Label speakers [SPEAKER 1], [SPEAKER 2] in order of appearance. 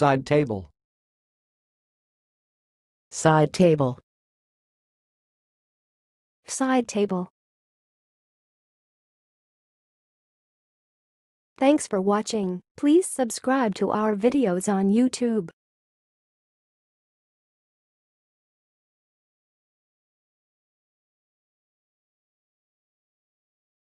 [SPEAKER 1] Side table.
[SPEAKER 2] Side table.
[SPEAKER 3] Side table. Thanks for watching. Please subscribe to our videos on YouTube.